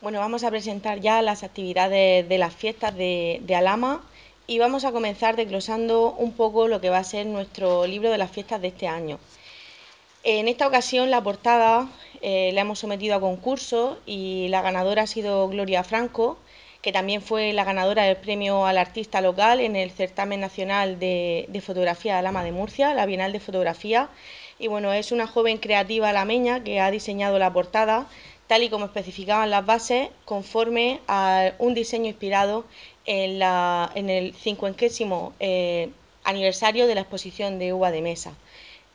Bueno, vamos a presentar ya las actividades de las fiestas de, Alama y vamos a comenzar desglosando un poco lo que va a ser nuestro libro de las fiestas de este año. En esta ocasión la portada eh, la hemos sometido a concurso y la ganadora ha sido Gloria Franco, que también fue la ganadora del premio al artista local en el certamen nacional de, de fotografía de Alama de Murcia, la Bienal de Fotografía. Y bueno, es una joven creativa alameña que ha diseñado la portada tal y como especificaban las bases, conforme a un diseño inspirado en, el 50 eh, aniversario de la exposición de uva de mesa.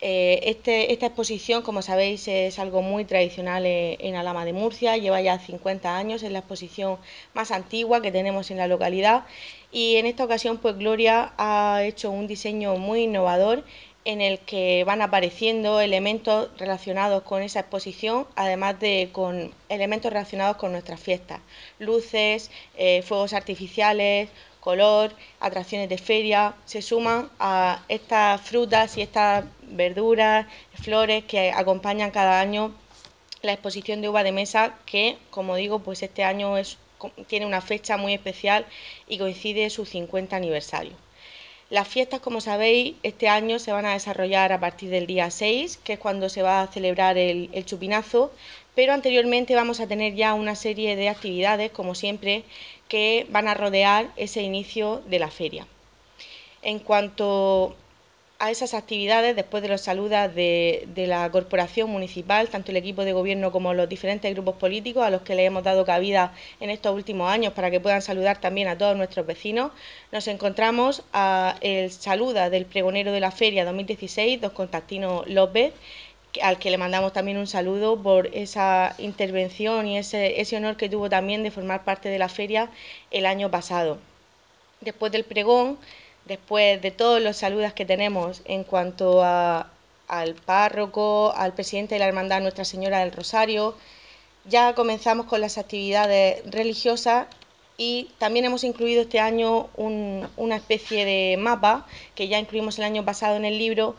Eh, este, esta exposición, como sabéis, es algo muy tradicional eh, en Alama de Murcia, lleva ya 50 años, es la exposición más antigua que tenemos en la localidad y en esta ocasión pues Gloria ha hecho un diseño muy innovador en el que van apareciendo elementos relacionados con esa exposición, además de con elementos relacionados con nuestras fiestas, luces, eh, fuegos artificiales, color, atracciones de feria, se suman a estas frutas y estas verduras, flores que acompañan cada año la exposición de uva de mesa, que, como digo, pues este año es, tiene una fecha muy especial y coincide su 50 aniversario. Las fiestas, como sabéis, este año se van a desarrollar a partir del día 6, que es cuando se va a celebrar el, chupinazo, pero anteriormente vamos a tener ya una serie de actividades, como siempre, que van a rodear ese inicio de la feria. En cuanto a esas actividades, después de los saludos de, la corporación municipal, tanto el equipo de gobierno como los diferentes grupos políticos a los que le hemos dado cabida en estos últimos años para que puedan saludar también a todos nuestros vecinos, nos encontramos a el saluda del pregonero de la feria 2016, don Contactino López, al que le mandamos también un saludo por esa intervención y ese, ese honor que tuvo también de formar parte de la feria el año pasado. Después del pregón, después de todos los saludos que tenemos en cuanto al párroco, al presidente de la Hermandad Nuestra Señora del Rosario, ya comenzamos con las actividades religiosas y también hemos incluido este año una especie de mapa que ya incluimos el año pasado en el libro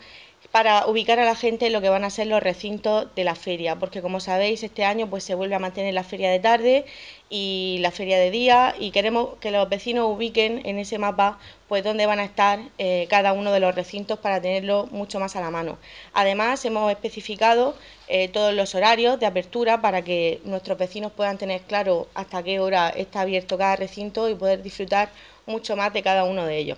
para ubicar a la gente en lo que van a ser los recintos de la feria, porque como sabéis este año pues se vuelve a mantener la feria de tarde y la feria de día y queremos que los vecinos ubiquen en ese mapa pues dónde van a estar eh, cada uno de los recintos para tenerlo mucho más a la mano. Además hemos especificado eh, todos los horarios de apertura para que nuestros vecinos puedan tener claro hasta qué hora está abierto cada recinto y poder disfrutar mucho más de cada uno de ellos.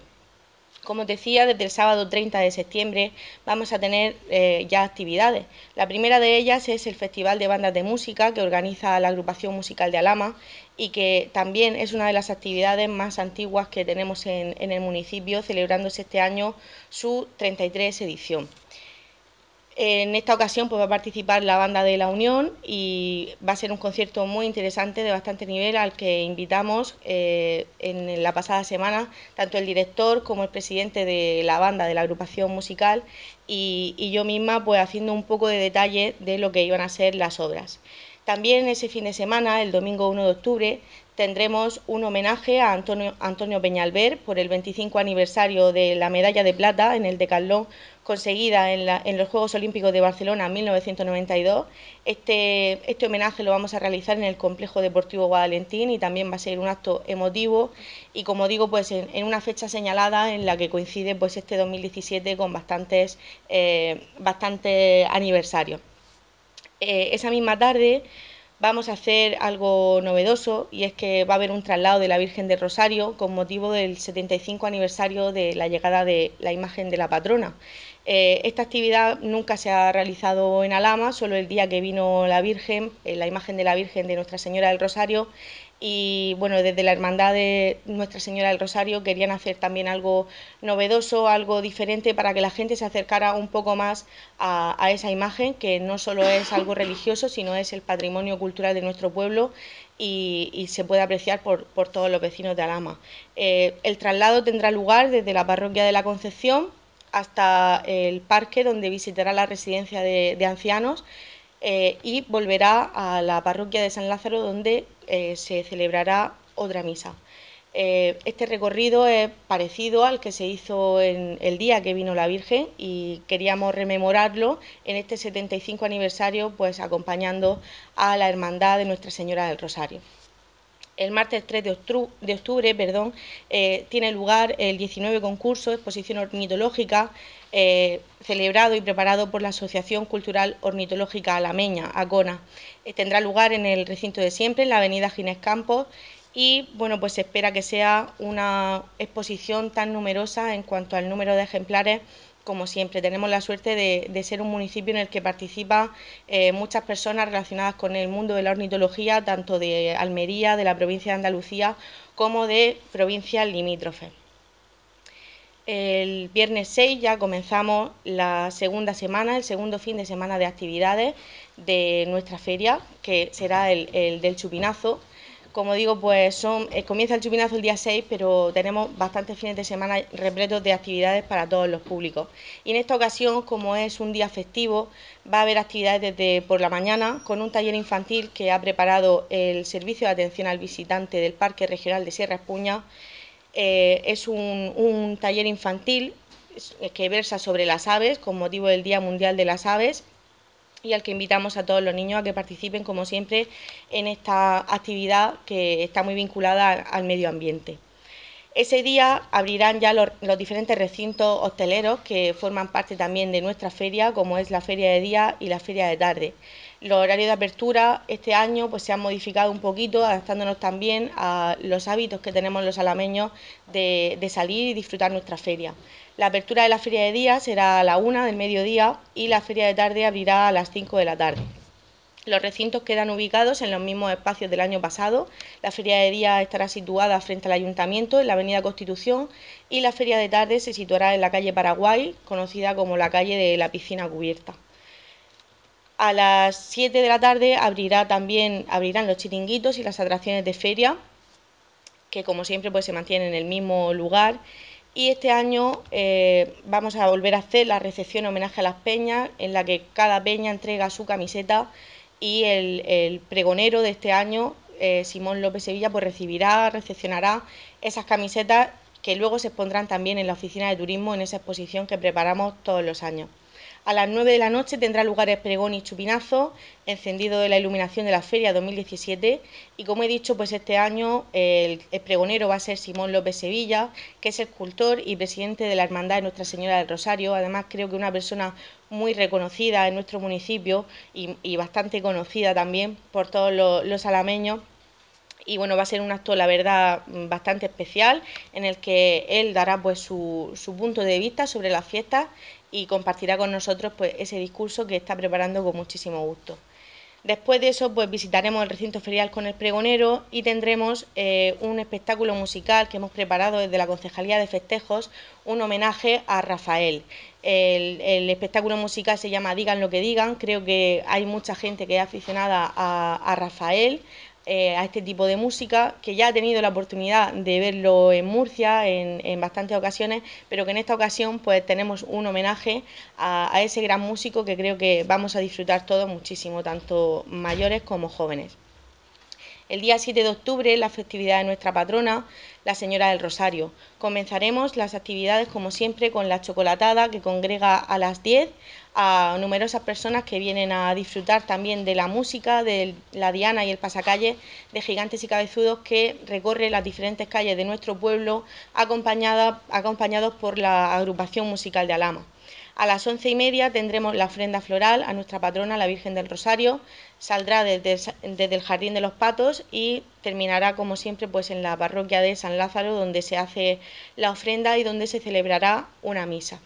Como decía, desde el sábado 30 de septiembre vamos a tener eh, ya actividades. La primera de ellas es el Festival de Bandas de Música que organiza la agrupación musical de Alama y que también es una de las actividades más antiguas que tenemos en, en el municipio, celebrándose este año su 33 edición. En esta ocasión pues, va a participar la banda de la Unión y va a ser un concierto muy interesante, de bastante nivel, al que invitamos eh, en la pasada semana tanto el director como el presidente de la banda, de la agrupación musical, y, yo misma pues haciendo un poco de detalle de lo que iban a ser las obras. También ese fin de semana, el domingo 1 de octubre, tendremos un homenaje a Antonio, Peñalver por el 25 aniversario de la medalla de plata en el decalón conseguida en, los Juegos Olímpicos de Barcelona en 1992. Este, este homenaje lo vamos a realizar en el Complejo Deportivo Guadalentín y también va a ser un acto emotivo y como digo, pues en, una fecha señalada en la que coincide pues este 2017 con bastantes, eh, bastantes aniversarios. Eh, esa misma tarde vamos a hacer algo novedoso y es que va a haber un traslado de la Virgen de Rosario con motivo del 75 aniversario de la llegada de la imagen de la patrona. Eh, esta actividad nunca se ha realizado en Alama, solo el día que vino la Virgen, eh, la imagen de la Virgen de Nuestra Señora del Rosario, y bueno, desde la Hermandad de Nuestra Señora del Rosario querían hacer también algo novedoso, algo diferente para que la gente se acercara un poco más a, esa imagen, que no solo es algo religioso, sino es el patrimonio cultural de nuestro pueblo y, se puede apreciar por, todos los vecinos de Alama. Eh, el traslado tendrá lugar desde la parroquia de la Concepción hasta el parque donde visitará la residencia de ancianos eh, y volverá a la parroquia de San Lázaro donde eh, se celebrará otra misa. Eh, este recorrido es parecido al que se hizo en el día que vino la Virgen y queríamos rememorarlo en este 75 aniversario, pues acompañando a la Hermandad de Nuestra Señora del Rosario el martes 3 de octubre, perdón, eh, tiene lugar el 19 concurso Exposición Ornitológica eh, celebrado y preparado por la Asociación Cultural Ornitológica Alameña, ACONA. Eh, tendrá lugar en el recinto de siempre, en la avenida Ginés Campos, y bueno, pues se espera que sea una exposición tan numerosa en cuanto al número de ejemplares como siempre, tenemos la suerte de, ser un municipio en el que participan eh, muchas personas relacionadas con el mundo de la ornitología, tanto de Almería, de la provincia de Andalucía, como de provincias limítrofes. El viernes 6 ya comenzamos la segunda semana, el segundo fin de semana de actividades de nuestra feria, que será el del chupinazo como digo, pues son, eh, comienza el chupinazo el día 6, pero tenemos bastantes fines de semana repletos de actividades para todos los públicos. Y en esta ocasión, como es un día festivo, va a haber actividades desde por la mañana con un taller infantil que ha preparado el Servicio de Atención al Visitante del Parque Regional de Sierra Espuña. Eh, es un, un taller infantil que versa sobre las aves con motivo del Día Mundial de las Aves y al que invitamos a todos los niños a que participen, como siempre, en esta actividad que está muy vinculada al medio ambiente. Ese día abrirán ya los, diferentes recintos hosteleros que forman parte también de nuestra feria, como es la feria de día y la feria de tarde. Los horarios de apertura este año pues, se han modificado un poquito, adaptándonos también a los hábitos que tenemos los alameños de, de salir y disfrutar nuestra feria. La apertura de la feria de día será a la una del mediodía y la feria de tarde abrirá a las 5 de la tarde. Los recintos quedan ubicados en los mismos espacios del año pasado. La feria de día estará situada frente al ayuntamiento, en la avenida Constitución, y la feria de tarde se situará en la calle Paraguay, conocida como la calle de la piscina cubierta. A las 7 de la tarde abrirá también, abrirán los chiringuitos y las atracciones de feria, que como siempre pues, se mantienen en el mismo lugar y este año eh, vamos a volver a hacer la recepción homenaje a las peñas, en la que cada peña entrega su camiseta y el, pregonero de este año, eh, Simón López Sevilla, pues recibirá, recepcionará esas camisetas que luego se pondrán también en la oficina de turismo en esa exposición que preparamos todos los años. A las 9 de la noche tendrá lugar el pregón y chupinazo, encendido de la iluminación de la Feria 2017. Y como he dicho, pues este año el, pregonero va a ser Simón López Sevilla, que es escultor y presidente de la Hermandad de Nuestra Señora del Rosario. Además, creo que una persona muy reconocida en nuestro municipio y, bastante conocida también por todos los, alameños y bueno, va a ser un acto, la verdad, bastante especial en el que él dará pues su, su punto de vista sobre las fiestas y compartirá con nosotros pues, ese discurso que está preparando con muchísimo gusto. Después de eso, pues visitaremos el recinto ferial con el pregonero y tendremos eh, un espectáculo musical que hemos preparado desde la Concejalía de Festejos, un homenaje a Rafael. El, espectáculo musical se llama Digan lo que digan. Creo que hay mucha gente que es aficionada a Rafael, eh, a este tipo de música, que ya ha tenido la oportunidad de verlo en Murcia en, bastantes ocasiones, pero que en esta ocasión pues tenemos un homenaje a, a ese gran músico que creo que vamos a disfrutar todos muchísimo, tanto mayores como jóvenes. El día 7 de octubre, la festividad de nuestra patrona, la Señora del Rosario. Comenzaremos las actividades, como siempre, con la chocolatada que congrega a las 10 a numerosas personas que vienen a disfrutar también de la música, de la diana y el pasacalle de gigantes y cabezudos que recorre las diferentes calles de nuestro pueblo acompañados por la agrupación musical de Alama. A las once y media tendremos la ofrenda floral a nuestra patrona, la Virgen del Rosario. Saldrá desde, el Jardín de los Patos y terminará, como siempre, pues en la parroquia de San Lázaro, donde se hace la ofrenda y donde se celebrará una misa.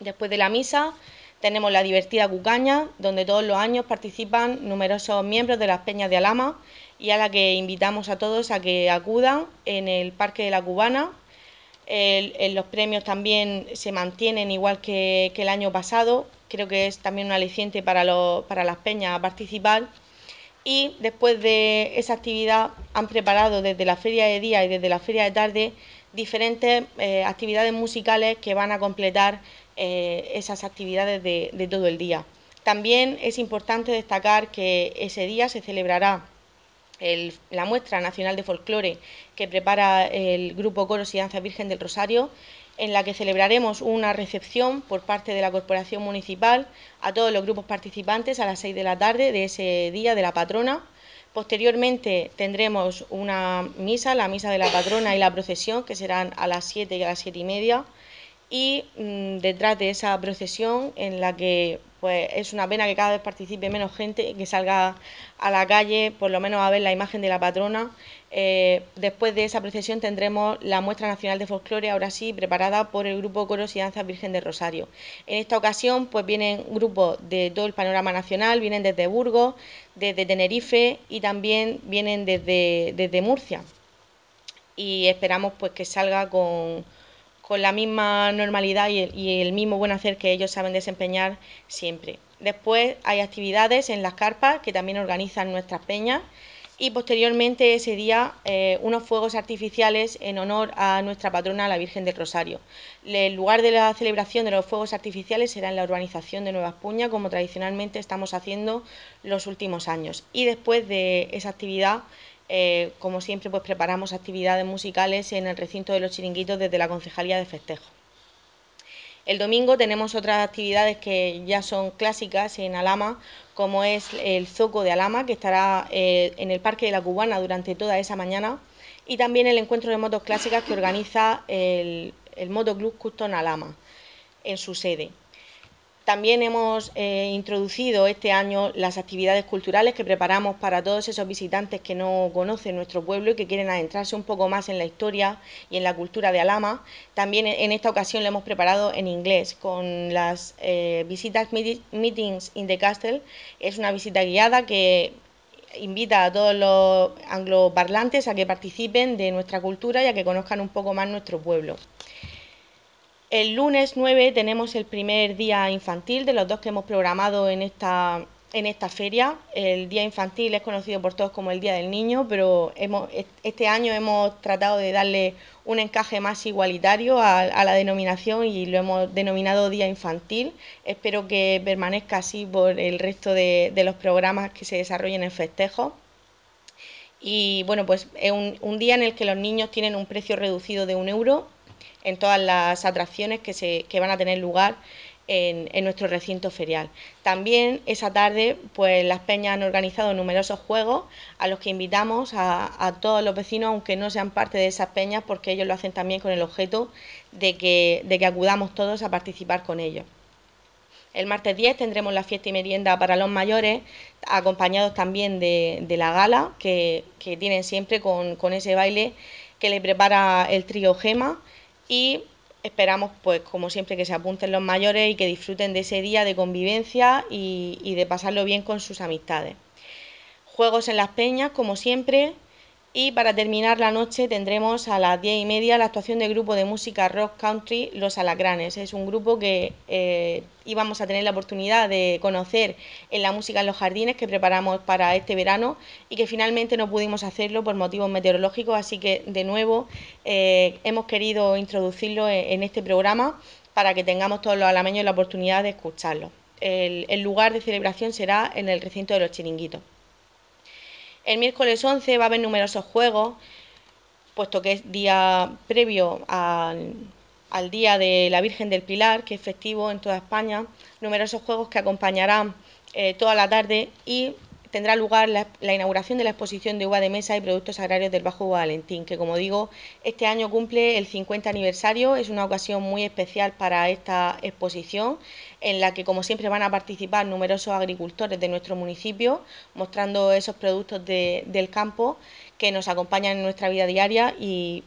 Después de la misa tenemos la divertida Cucaña, donde todos los años participan numerosos miembros de las Peñas de Alama y a la que invitamos a todos a que acudan en el Parque de la Cubana los premios también se mantienen igual que, el año pasado. Creo que es también un aliciente para, para las peñas a participar. Y después de esa actividad han preparado desde la feria de día y desde la feria de tarde diferentes eh, actividades musicales que van a completar eh, esas actividades de, de todo el día. También es importante destacar que ese día se celebrará la muestra nacional de folclore que prepara el grupo Coros y Danza Virgen del Rosario, en la que celebraremos una recepción por parte de la Corporación Municipal a todos los grupos participantes a las 6 de la tarde de ese día de la patrona. Posteriormente tendremos una misa, la misa de la patrona y la procesión, que serán a las 7 y a las 7 y media. Y mm, detrás de esa procesión, en la que pues es una pena que cada vez participe menos gente, que salga a la calle, por lo menos a ver la imagen de la patrona. Eh, después de esa procesión tendremos la muestra nacional de folclore, ahora sí, preparada por el grupo Coros y Danzas Virgen de Rosario. En esta ocasión, pues vienen grupos de todo el panorama nacional, vienen desde Burgos, desde Tenerife y también vienen desde, desde Murcia. Y esperamos pues que salga con con la misma normalidad y el, mismo buen hacer que ellos saben desempeñar siempre. Después hay actividades en las carpas que también organizan nuestras peñas y posteriormente ese día eh, unos fuegos artificiales en honor a nuestra patrona, la Virgen del Rosario. El lugar de la celebración de los fuegos artificiales será en la urbanización de Nueva Espuña, como tradicionalmente estamos haciendo los últimos años. Y después de esa actividad eh, como siempre, pues preparamos actividades musicales en el recinto de los chiringuitos desde la Concejalía de Festejo. El domingo tenemos otras actividades que ya son clásicas en Alama, como es el Zoco de Alama, que estará eh, en el Parque de la Cubana durante toda esa mañana, y también el encuentro de motos clásicas que organiza el, el Motoclub Custom Alama en su sede. También hemos eh, introducido este año las actividades culturales que preparamos para todos esos visitantes que no conocen nuestro pueblo y que quieren adentrarse un poco más en la historia y en la cultura de Alama. También en esta ocasión lo hemos preparado en inglés con las eh, visitas Meetings in the Castle. Es una visita guiada que invita a todos los angloparlantes a que participen de nuestra cultura y a que conozcan un poco más nuestro pueblo. El lunes 9 tenemos el primer día infantil de los dos que hemos programado en esta, en esta feria. El día infantil es conocido por todos como el Día del Niño, pero este año hemos tratado de darle un encaje más igualitario a, la denominación y lo hemos denominado Día Infantil. Espero que permanezca así por el resto de, los programas que se desarrollen en festejos. Y bueno, pues es un, día en el que los niños tienen un precio reducido de un euro en todas las atracciones que, se, que van a tener lugar en, nuestro recinto ferial. También esa tarde, pues las peñas han organizado numerosos juegos a los que invitamos a, todos los vecinos, aunque no sean parte de esas peñas, porque ellos lo hacen también con el objeto de que, de que acudamos todos a participar con ellos. El martes 10 tendremos la fiesta y merienda para los mayores, acompañados también de, la gala que, tienen siempre con, con ese baile que le prepara el trío Gema y esperamos, pues como siempre, que se apunten los mayores y que disfruten de ese día de convivencia y, de pasarlo bien con sus amistades. Juegos en las peñas, como siempre, y para terminar la noche tendremos a las diez y media la actuación del grupo de música rock country Los Alacranes. Es un grupo que eh, íbamos a tener la oportunidad de conocer en la música en los jardines que preparamos para este verano y que finalmente no pudimos hacerlo por motivos meteorológicos. Así que de nuevo eh, hemos querido introducirlo en, este programa para que tengamos todos los alameños la oportunidad de escucharlo. el lugar de celebración será en el recinto de los chiringuitos. El miércoles 11 va a haber numerosos juegos, puesto que es día previo al, Día de la Virgen del Pilar, que es festivo en toda España, numerosos juegos que acompañarán eh, toda la tarde y tendrá lugar la, inauguración de la exposición de uva de mesa y productos agrarios del Bajo Valentín, que como digo, este año cumple el 50 aniversario, es una ocasión muy especial para esta exposición, en la que como siempre van a participar numerosos agricultores de nuestro municipio, mostrando esos productos del campo que nos acompañan en nuestra vida diaria y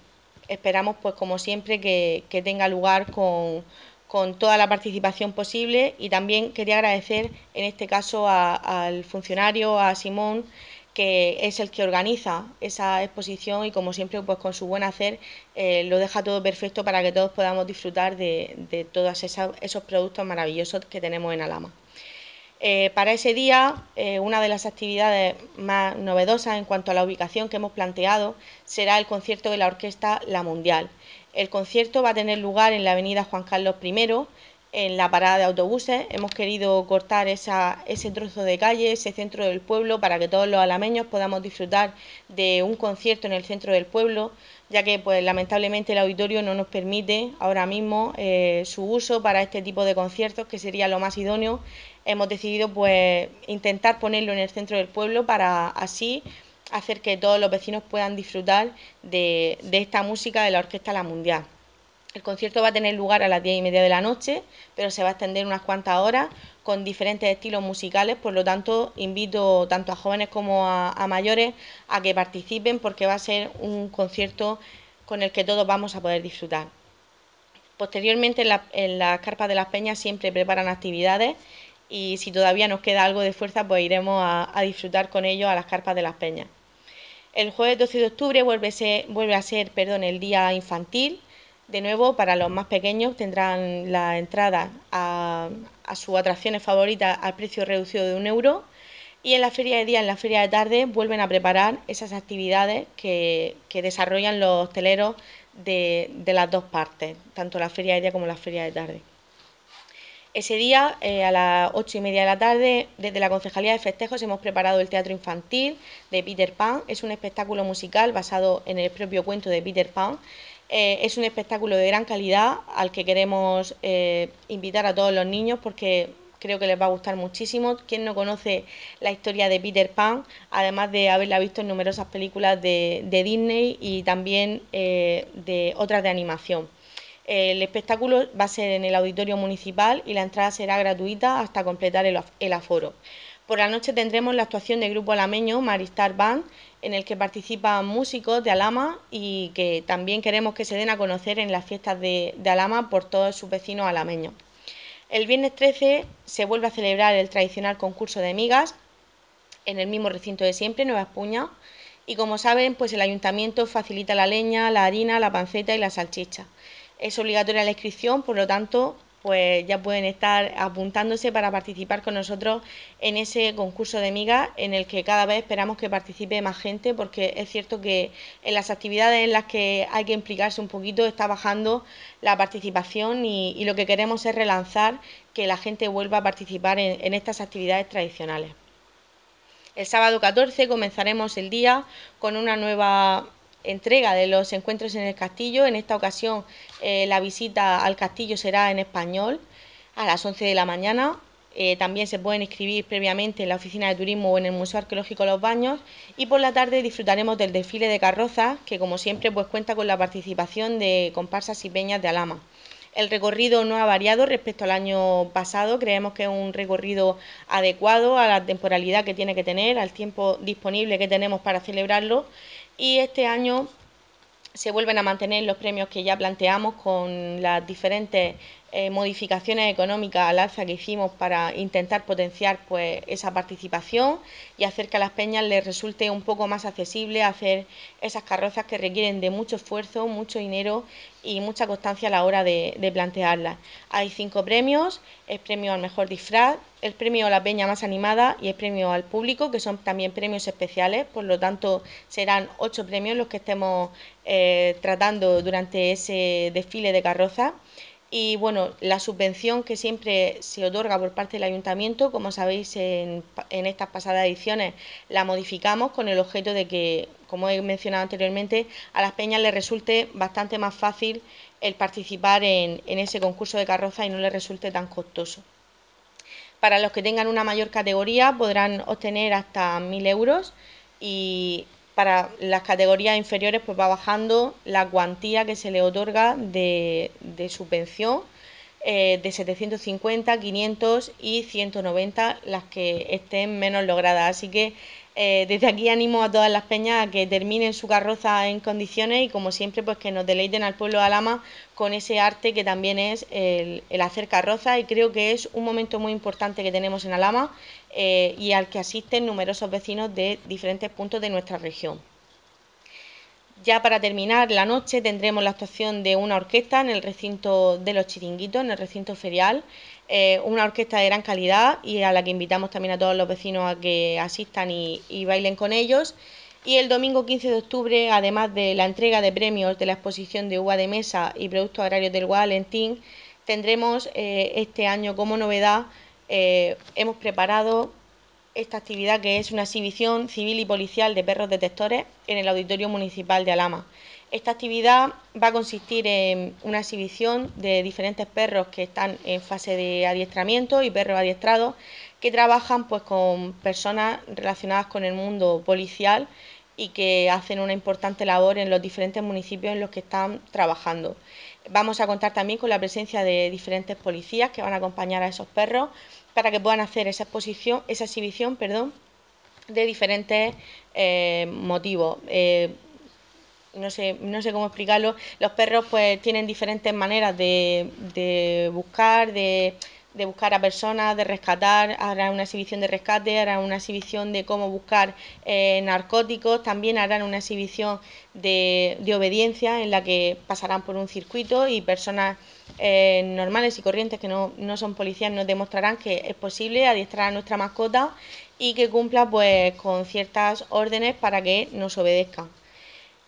esperamos pues como siempre que tenga lugar con con toda la participación posible y también quería agradecer en este caso al funcionario, a Simón, que es el que organiza esa exposición y como siempre pues con su buen hacer eh, lo deja todo perfecto para que todos podamos disfrutar de, todos esos productos maravillosos que tenemos en Alama. Eh, para ese día, eh, una de las actividades más novedosas en cuanto a la ubicación que hemos planteado será el concierto de la orquesta La Mundial. El concierto va a tener lugar en la avenida Juan Carlos I en la parada de autobuses. Hemos querido cortar ese trozo de calle, ese centro del pueblo, para que todos los alameños podamos disfrutar de un concierto en el centro del pueblo, ya que pues lamentablemente el auditorio no nos permite ahora mismo eh, su uso para este tipo de conciertos, que sería lo más idóneo. Hemos decidido pues intentar ponerlo en el centro del pueblo para así hacer que todos los vecinos puedan disfrutar de, de esta música de la Orquesta La Mundial. El concierto va a tener lugar a las diez y media de la noche, pero se va a extender unas cuantas horas con diferentes estilos musicales, por lo tanto invito tanto a jóvenes como a, mayores a que participen porque va a ser un concierto con el que todos vamos a poder disfrutar. Posteriormente en, las carpas de las peñas siempre preparan actividades y si todavía nos queda algo de fuerza pues iremos a, disfrutar con ellos a las carpas de las peñas. El jueves 12 de octubre vuelve, a ser perdón, el día infantil de nuevo, para los más pequeños tendrán la entrada a, sus atracciones favoritas al precio reducido de un euro. Y en la feria de día, en la feria de tarde, vuelven a preparar esas actividades que, desarrollan los hosteleros de, las dos partes, tanto la feria de día como la feria de tarde. Ese día, eh, a las ocho y media de la tarde, desde la Concejalía de Festejos hemos preparado el teatro infantil de Peter Pan. Es un espectáculo musical basado en el propio cuento de Peter Pan eh, es un espectáculo de gran calidad al que queremos eh, invitar a todos los niños porque creo que les va a gustar muchísimo. Quien no conoce la historia de Peter Pan, además de haberla visto en numerosas películas de, Disney y también de otras de animación. El espectáculo va a ser en el auditorio municipal y la entrada será gratuita hasta completar el aforo. Por la noche tendremos la actuación del grupo alameño Maristar Band, en el que participan músicos de Alama y que también queremos que se den a conocer en las fiestas de, Alama por todos sus vecinos alameños. El viernes 13 se vuelve a celebrar el tradicional concurso de migas en el mismo recinto de siempre, Nueva Espuña, y como saben, pues el ayuntamiento facilita la leña, la harina, la panceta y la salchicha. Es obligatoria la inscripción, por lo tanto, pues ya pueden estar apuntándose para participar con nosotros en ese concurso de migas en el que cada vez esperamos que participe más gente porque es cierto que en las actividades en las que hay que implicarse un poquito está bajando la participación y, lo que queremos es relanzar que la gente vuelva a participar en estas actividades tradicionales. El sábado 14 comenzaremos el día con una nueva entrega de los encuentros en el castillo. En esta ocasión eh, la visita al castillo será en español a las 11 de la mañana. Eh, también se pueden inscribir previamente en la oficina de turismo o en el Museo Arqueológico Los Baños y por la tarde disfrutaremos del desfile de carrozas que como siempre pues cuenta con la participación de comparsas y peñas de Alama. El recorrido no ha variado respecto al año pasado, creemos que es un recorrido adecuado a la temporalidad que tiene que tener, al tiempo disponible que tenemos para celebrarlo y este año se vuelven a mantener los premios que ya planteamos con las diferentes eh, modificaciones económicas al alza que hicimos para intentar potenciar pues esa participación y hacer que a las peñas les resulte un poco más accesible hacer esas carrozas que requieren de mucho esfuerzo, mucho dinero y mucha constancia a la hora de, de plantearlas. Hay cinco premios, el premio al mejor disfraz, el premio a la peña más animada y el premio al público, que son también premios especiales, por lo tanto serán ocho premios los que estemos eh, tratando durante ese desfile de carrozas. Y bueno, la subvención que siempre se otorga por parte del ayuntamiento, como sabéis en, estas pasadas ediciones, la modificamos con el objeto de que, como he mencionado anteriormente, a las peñas les resulte bastante más fácil el participar en, en ese concurso de carroza y no les resulte tan costoso. Para los que tengan una mayor categoría podrán obtener hasta 1.000 euros y para las categorías inferiores pues va bajando la cuantía que se le otorga de, subvención eh, de 750, 500 y 190 las que estén menos logradas. Así que eh, desde aquí animo a todas las peñas a que terminen su carroza en condiciones y como siempre pues que nos deleiten al pueblo de Alama con ese arte que también es el, hacer carroza y creo que es un momento muy importante que tenemos en Alama eh, y al que asisten numerosos vecinos de diferentes puntos de nuestra región. Ya para terminar la noche tendremos la actuación de una orquesta en el recinto de los chiringuitos, en el recinto ferial. Eh, una orquesta de gran calidad y a la que invitamos también a todos los vecinos a que asistan y, bailen con ellos. Y el domingo 15 de octubre, además de la entrega de premios de la exposición de uva de mesa y productos agrarios del Valentín, tendremos eh, este año como novedad, eh, hemos preparado esta actividad que es una exhibición civil y policial de perros detectores en el Auditorio Municipal de Alama. Esta actividad va a consistir en una exhibición de diferentes perros que están en fase de adiestramiento y perros adiestrados que trabajan pues con personas relacionadas con el mundo policial y que hacen una importante labor en los diferentes municipios en los que están trabajando. Vamos a contar también con la presencia de diferentes policías que van a acompañar a esos perros para que puedan hacer esa exposición, esa exhibición, perdón, de diferentes eh, motivos. Eh, no sé, no sé cómo explicarlo, los perros pues tienen diferentes maneras de, de buscar, de, de, buscar a personas, de rescatar, harán una exhibición de rescate, harán una exhibición de cómo buscar eh, narcóticos, también harán una exhibición de, de, obediencia en la que pasarán por un circuito y personas eh, normales y corrientes que no, no son policías nos demostrarán que es posible adiestrar a nuestra mascota y que cumpla pues con ciertas órdenes para que nos obedezcan.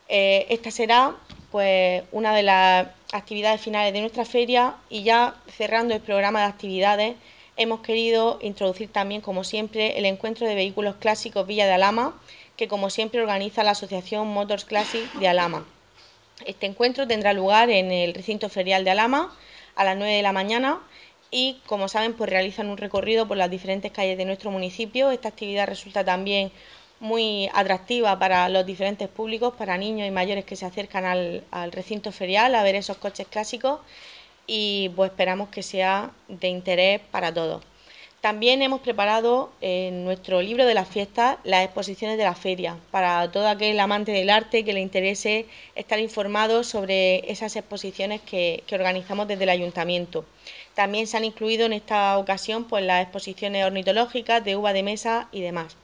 Eh, esta será pues una de las actividades finales de nuestra feria y ya cerrando el programa de actividades hemos querido introducir también como siempre el encuentro de vehículos clásicos Villa de Alama que como siempre organiza la Asociación Motors Classic de Alama. Este encuentro tendrá lugar en el recinto ferial de Alama a las 9 de la mañana y como saben pues realizan un recorrido por las diferentes calles de nuestro municipio. Esta actividad resulta también muy atractiva para los diferentes públicos, para niños y mayores que se acercan al, recinto ferial a ver esos coches clásicos y pues esperamos que sea de interés para todos. También hemos preparado en nuestro libro de las fiestas las exposiciones de la feria para todo aquel amante del arte que le interese estar informado sobre esas exposiciones que, que organizamos desde el ayuntamiento. También se han incluido en esta ocasión pues, las exposiciones ornitológicas de uva de mesa y demás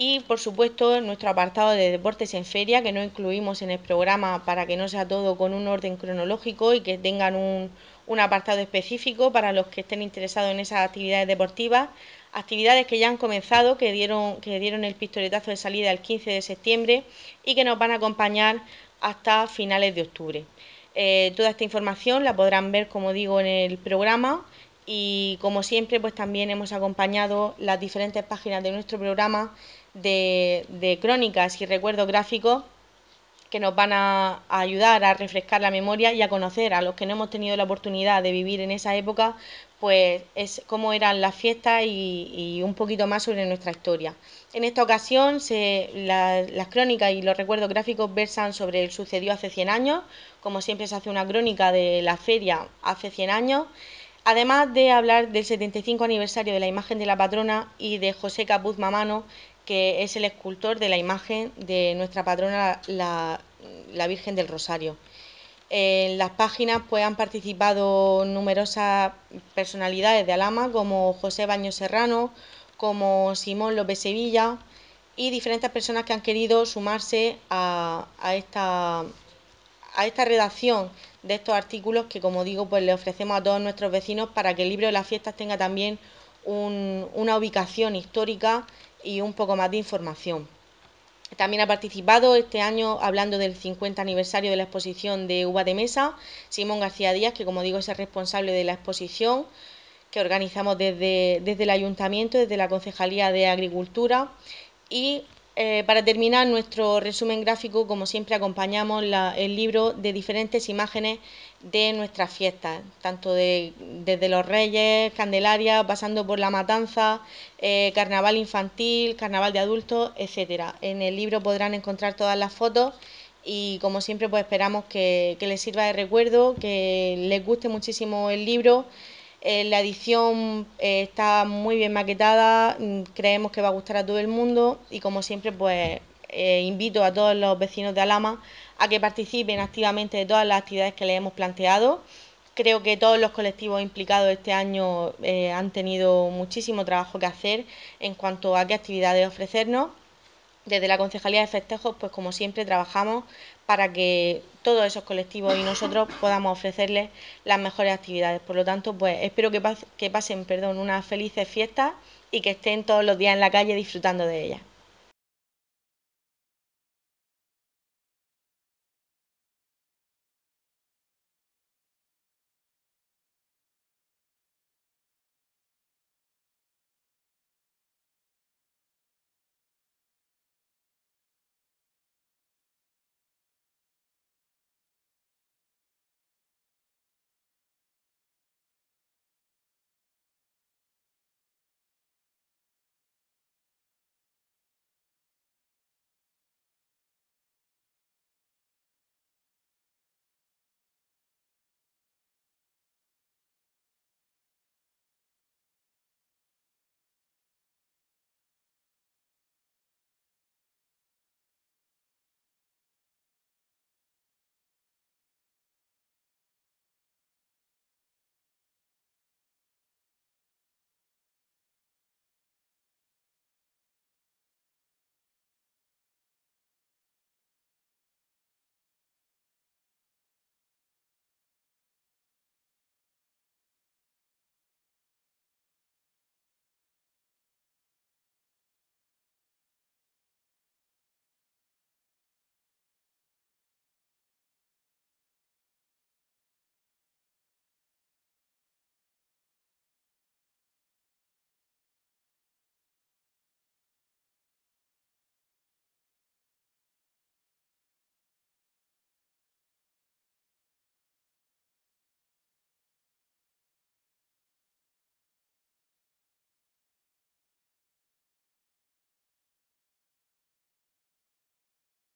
y por supuesto nuestro apartado de deportes en feria que no incluimos en el programa para que no sea todo con un orden cronológico y que tengan un, un apartado específico para los que estén interesados en esas actividades deportivas, actividades que ya han comenzado, que dieron, que dieron el pistoletazo de salida el 15 de septiembre y que nos van a acompañar hasta finales de octubre. Eh, toda esta información la podrán ver, como digo, en el programa y como siempre, pues también hemos acompañado las diferentes páginas de nuestro programa de, crónicas y recuerdos gráficos que nos van a, ayudar a refrescar la memoria y a conocer a los que no hemos tenido la oportunidad de vivir en esa época, pues es cómo eran las fiestas y, un poquito más sobre nuestra historia. En esta ocasión se, la, las crónicas y los recuerdos gráficos versan sobre el sucedió hace 100 años, como siempre se hace una crónica de la feria hace 100 años, además de hablar del 75 aniversario de la imagen de la patrona y de José Capuz Mamano, que es el escultor de la imagen de nuestra patrona, la, la Virgen del Rosario. En las páginas pues, han participado numerosas personalidades de Alama, como José Baño Serrano, como Simón López Sevilla y diferentes personas que han querido sumarse a, a, esta, a esta redacción de estos artículos que, como digo, pues le ofrecemos a todos nuestros vecinos para que el libro de las fiestas tenga también un, una ubicación histórica y un poco más de información. También ha participado este año, hablando del 50 aniversario de la exposición de Uva de Mesa, Simón García Díaz, que como digo es el responsable de la exposición que organizamos desde, desde el Ayuntamiento, desde la Concejalía de Agricultura. Y eh, para terminar nuestro resumen gráfico, como siempre acompañamos el libro de diferentes imágenes de nuestras fiestas, tanto de, desde los Reyes, Candelaria, pasando por la Matanza, eh, Carnaval infantil, Carnaval de adultos, etcétera. En el libro podrán encontrar todas las fotos y como siempre pues esperamos que, que les sirva de recuerdo, que les guste muchísimo el libro. Eh, la edición eh, está muy bien maquetada, mm, creemos que va a gustar a todo el mundo y como siempre pues invito a todos los vecinos de Alama a que participen activamente de todas las actividades que les hemos planteado. Creo que todos los colectivos implicados este año eh, han tenido muchísimo trabajo que hacer en cuanto a qué actividades ofrecernos. Desde la Concejalía de Festejos, pues como siempre, trabajamos para que todos esos colectivos y nosotros podamos ofrecerles las mejores actividades. Por lo tanto, pues espero que, que pasen perdón, unas felices fiestas y que estén todos los días en la calle disfrutando de ellas.